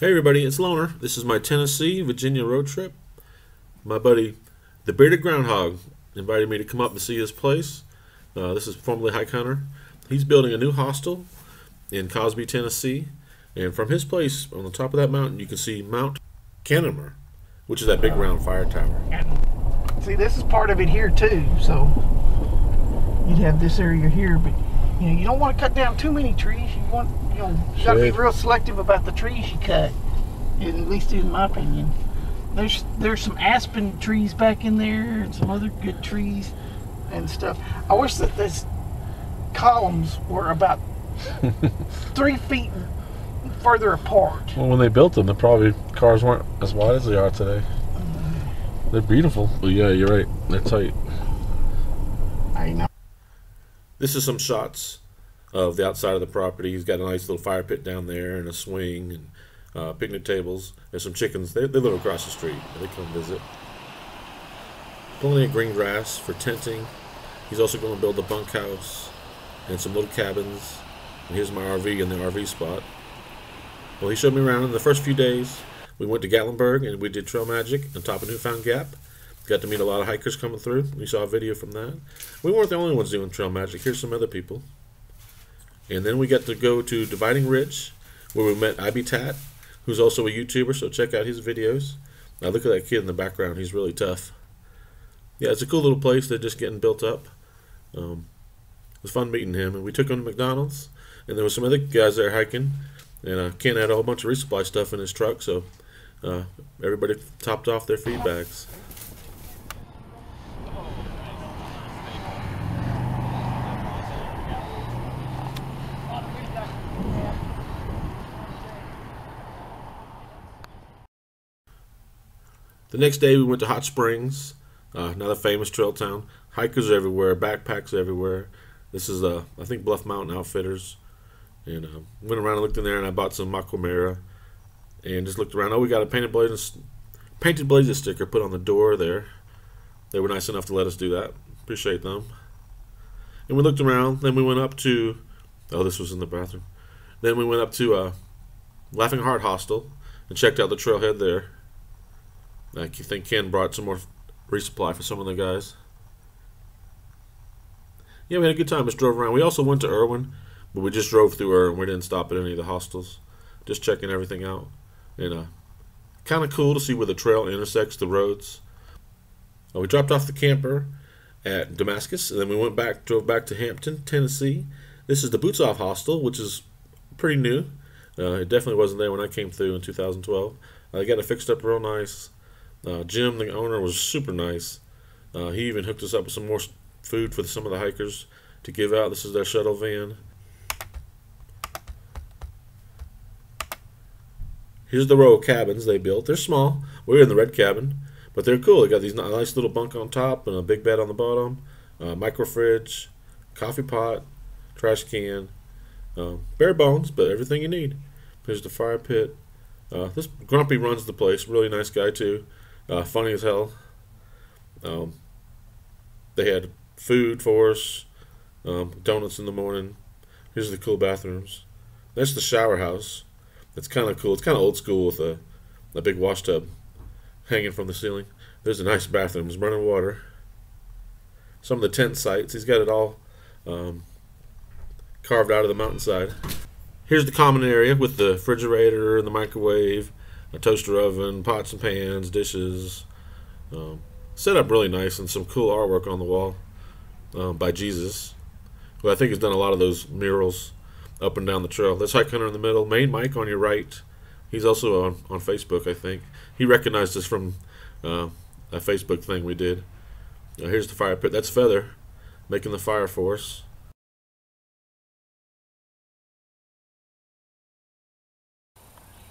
Hey everybody, it's Loner. This is my Tennessee Virginia road trip. My buddy, the Bearded Groundhog, invited me to come up and see his place. Uh, this is formerly Hike Hunter. He's building a new hostel in Cosby, Tennessee. And from his place on the top of that mountain, you can see Mount Cammerer, which is that big round fire tower. See, this is part of it here too. So you'd have this area here, but you know, you don't want to cut down too many trees. You want, you know, you got to be real selective about the trees you cut. At least in my opinion. There's there's some aspen trees back in there and some other good trees and stuff. I wish that this columns were about three feet further apart. Well, when they built them, the probably cars weren't as wide as they are today. Mm-hmm. They're beautiful. But yeah, you're right. They're tight. I know. This is some shots of the outside of the property. He's got a nice little fire pit down there and a swing and uh, picnic tables. There's some chickens. They, they live across the street. They come visit. Plenty of green grass for tenting. He's also going to build a bunkhouse and some little cabins. And here's my RV in the RV spot. Well, he showed me around in the first few days. We went to Gatlinburg and we did trail magic on top of Newfound Gap. Got to meet a lot of hikers coming through. We saw a video from that. We weren't the only ones doing trail magic. Here's some other people. And then we got to go to Dividing Ridge, where we met IBTAT, who's also a YouTuber, so check out his videos. Now look at that kid in the background. He's really tough. Yeah, it's a cool little place. They're just getting built up. Um, it was fun meeting him. And we took him to McDonald's. And there was some other guys there hiking. And uh, Ken had a whole bunch of resupply stuff in his truck, so uh, everybody topped off their feed The next day, we went to Hot Springs, uh, another famous trail town. Hikers everywhere, backpacks everywhere. This is, uh, I think, Bluff Mountain Outfitters. And uh, went around and looked in there, and I bought some Macomera. And just looked around. Oh, we got a painted blazes, painted blazes sticker put on the door there. They were nice enough to let us do that. Appreciate them. And we looked around. Then we went up to, oh, this was in the bathroom. Then we went up to uh, Laughing Heart Hostel and checked out the trailhead there. I think Ken brought some more resupply for some of the guys. Yeah, we had a good time. Just drove around. We also went to Erwin, but we just drove through Erwin. We didn't stop at any of the hostels. Just checking everything out. And uh, kind of cool to see where the trail intersects the roads. Uh, we dropped off the camper at Damascus, and then we went back, drove back to Hampton, Tennessee. This is the Boots Off Hostel, which is pretty new. Uh, it definitely wasn't there when I came through in 2012. I got it fixed up real nice. Uh, Jim, the owner, was super nice. Uh, he even hooked us up with some more food for some of the hikers to give out. This is their shuttle van. Here's the row of cabins they built. They're small. We're in the red cabin, but they're cool. They got these nice little bunk on top and a big bed on the bottom, uh, micro fridge, coffee pot, trash can, um, bare bones, but everything you need. Here's the fire pit. Uh, this Grumpy runs the place. Really nice guy too. Uh, funny as hell. Um, they had food for us, um, donuts in the morning. Here's the cool bathrooms. That's the shower house. It's kind of cool. It's kind of old school with a, a big wash tub hanging from the ceiling. There's a nice bathroom. There's running water. Some of the tent sites. He's got it all um, carved out of the mountainside. Here's the common area with the refrigerator and the microwave, a toaster oven, pots and pans, dishes. Um, set up really nice and some cool artwork on the wall um, by Jesus, who I think has done a lot of those murals up and down the trail. That's Hike Hunter in the middle. Main Mike on your right. He's also on, on Facebook, I think. He recognized us from uh, a Facebook thing we did. Here's the fire pit. That's Feather making the fire for us.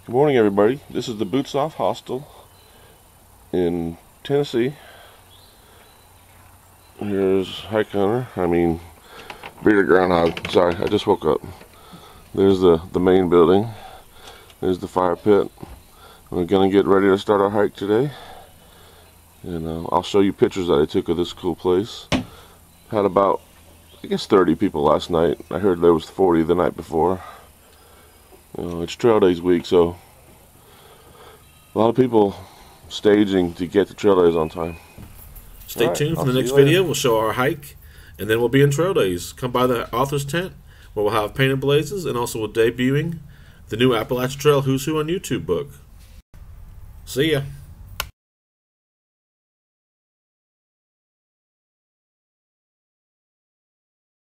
Good morning, everybody. This is the Boots Off Hostel in Tennessee. Here's Hike Hunter. I mean, Bearded Groundhog. Sorry, I just woke up. There's the, the main building. There's the fire pit. We're gonna get ready to start our hike today. And uh, I'll show you pictures that I took of this cool place. Had about, I guess 30 people last night. I heard there was 40 the night before. You know, it's trail days week, so A lot of people staging to get the trail days on time. Stay All right, tuned for I'll the next you later. video. We'll show our hike, and then we'll be in trail days. Come by the author's tent where we'll have painted blazes, and also we're debuting the new Appalachia Trail Who's Who on YouTube book. See ya.